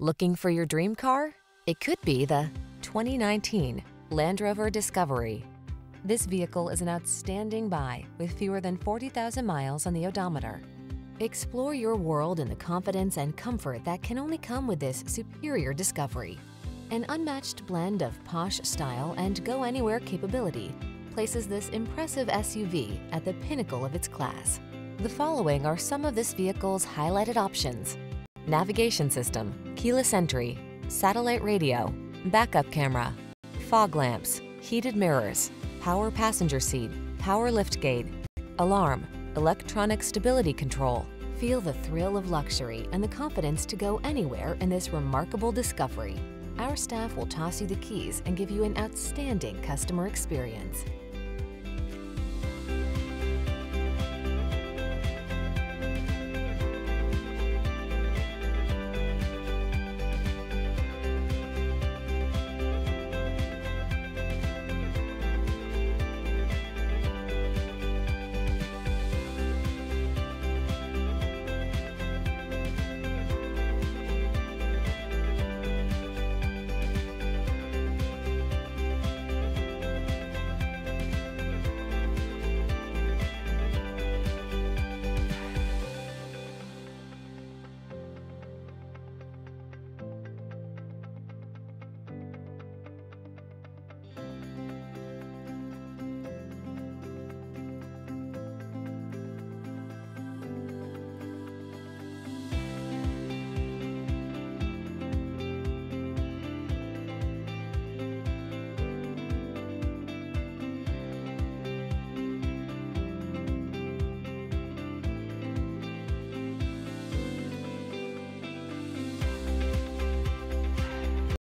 Looking for your dream car? It could be the 2019 Land Rover Discovery. This vehicle is an outstanding buy with fewer than 40,000 miles on the odometer. Explore your world in the confidence and comfort that can only come with this superior discovery. An unmatched blend of posh style and go-anywhere capability places this impressive SUV at the pinnacle of its class. The following are some of this vehicle's highlighted options. Navigation system, keyless entry, satellite radio, backup camera, fog lamps, heated mirrors, power passenger seat, power liftgate, alarm, electronic stability control. Feel the thrill of luxury and the confidence to go anywhere in this remarkable discovery. Our staff will toss you the keys and give you an outstanding customer experience.